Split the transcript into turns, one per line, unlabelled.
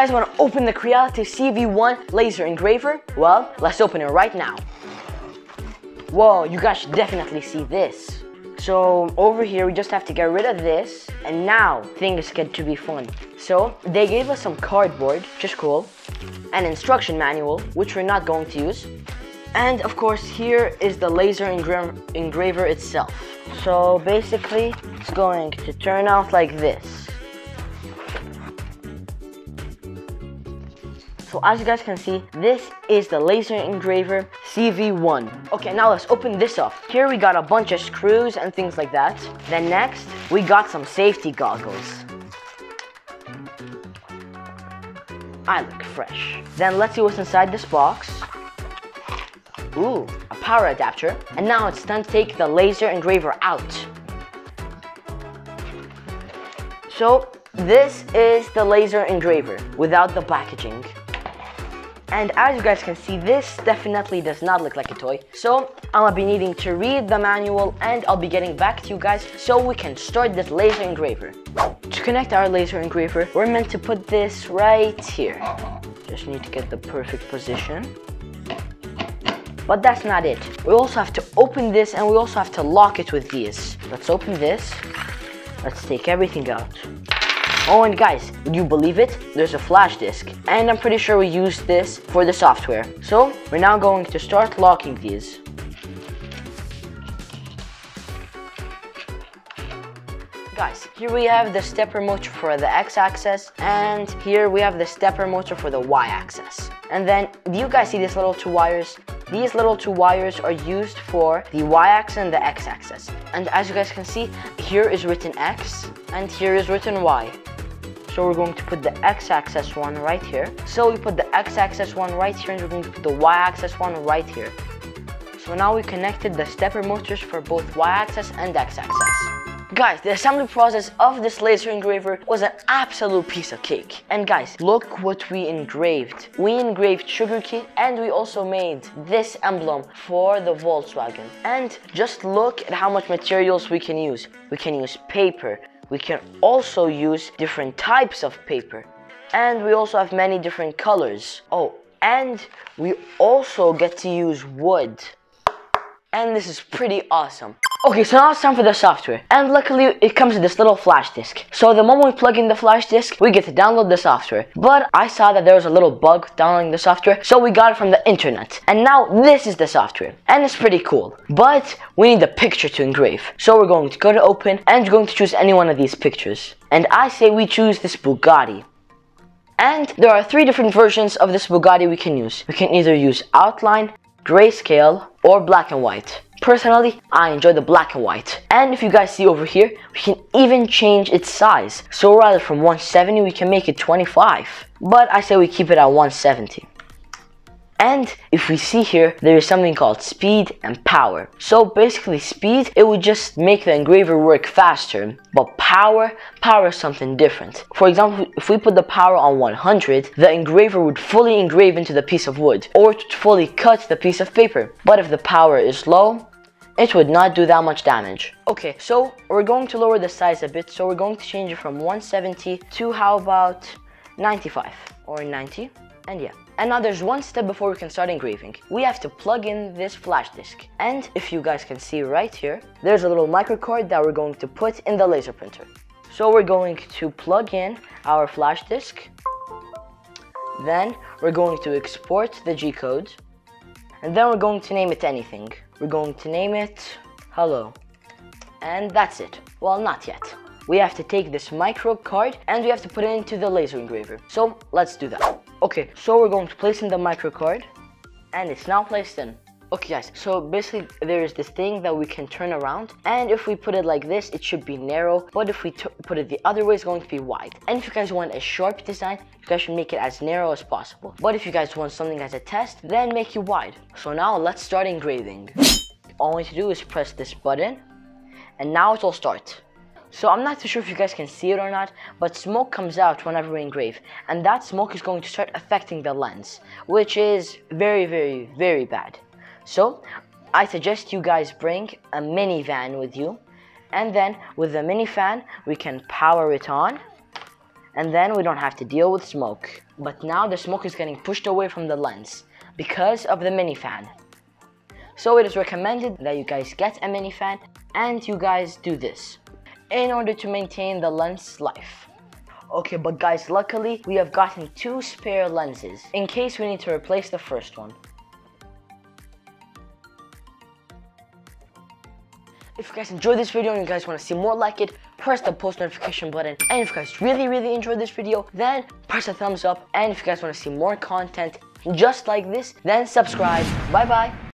guys want to open the Creality CV1 laser engraver? Well, let's open it right now. Whoa, you guys should definitely see this. So over here, we just have to get rid of this, and now things get to be fun. So they gave us some cardboard, which is cool, an instruction manual, which we're not going to use, and of course here is the laser engra engraver itself. So basically, it's going to turn out like this. So as you guys can see, this is the laser engraver CV1. Okay, now let's open this up. Here we got a bunch of screws and things like that. Then next, we got some safety goggles. I look fresh. Then let's see what's inside this box. Ooh, a power adapter. And now it's time to take the laser engraver out. So this is the laser engraver without the packaging. And as you guys can see, this definitely does not look like a toy. So I'm gonna be needing to read the manual and I'll be getting back to you guys so we can start this laser engraver. To connect our laser engraver, we're meant to put this right here. Just need to get the perfect position. But that's not it. We also have to open this and we also have to lock it with these. Let's open this. Let's take everything out. Oh, and guys, would you believe it? There's a flash disk. And I'm pretty sure we used this for the software. So, we're now going to start locking these. Guys, here we have the stepper motor for the x-axis, and here we have the stepper motor for the y-axis. And then, do you guys see these little two wires? These little two wires are used for the y-axis and the x-axis. And as you guys can see, here is written x, and here is written y. So we're going to put the x-axis one right here. So we put the x-axis one right here and we're going to put the y-axis one right here. So now we connected the stepper motors for both y-axis and x-axis. Guys, the assembly process of this laser engraver was an absolute piece of cake. And guys, look what we engraved. We engraved sugar cane and we also made this emblem for the Volkswagen. And just look at how much materials we can use. We can use paper, we can also use different types of paper. And we also have many different colors. Oh, and we also get to use wood. And this is pretty awesome. Okay, so now it's time for the software. And luckily, it comes with this little flash disk. So the moment we plug in the flash disk, we get to download the software. But I saw that there was a little bug downloading the software, so we got it from the internet. And now this is the software. And it's pretty cool. But we need the picture to engrave. So we're going to go to open, and we're going to choose any one of these pictures. And I say we choose this Bugatti. And there are three different versions of this Bugatti we can use. We can either use outline, grayscale, or black and white. Personally, I enjoy the black and white. And if you guys see over here, we can even change its size. So rather from 170, we can make it 25. But I say we keep it at 170. And if we see here, there is something called speed and power. So basically speed, it would just make the engraver work faster. But power, power is something different. For example, if we put the power on 100, the engraver would fully engrave into the piece of wood or fully cut the piece of paper. But if the power is low, it would not do that much damage. Okay, so we're going to lower the size a bit. So we're going to change it from 170 to how about 95 or 90 and yeah. And now there's one step before we can start engraving. We have to plug in this flash disk. And if you guys can see right here, there's a little micro microcard that we're going to put in the laser printer. So we're going to plug in our flash disk. Then we're going to export the G-code. And then we're going to name it anything. We're going to name it hello. And that's it. Well, not yet. We have to take this micro card and we have to put it into the laser engraver. So let's do that. Okay, so we're going to place in the micro card and it's now placed in. Okay guys, so basically there is this thing that we can turn around and if we put it like this, it should be narrow, but if we put it the other way, it's going to be wide. And if you guys want a sharp design, you guys should make it as narrow as possible. But if you guys want something as a test, then make it wide. So now let's start engraving. All we need to do is press this button and now it will start. So I'm not too sure if you guys can see it or not, but smoke comes out whenever we engrave, and that smoke is going to start affecting the lens, which is very, very, very bad. So I suggest you guys bring a minivan with you, and then with the mini fan, we can power it on, and then we don't have to deal with smoke. But now the smoke is getting pushed away from the lens because of the mini fan. So it is recommended that you guys get a mini fan and you guys do this in order to maintain the lens life. Okay, but guys, luckily we have gotten two spare lenses in case we need to replace the first one. If you guys enjoyed this video and you guys want to see more like it, press the post notification button. And if you guys really, really enjoyed this video, then press a thumbs up. And if you guys want to see more content just like this, then subscribe. Bye bye.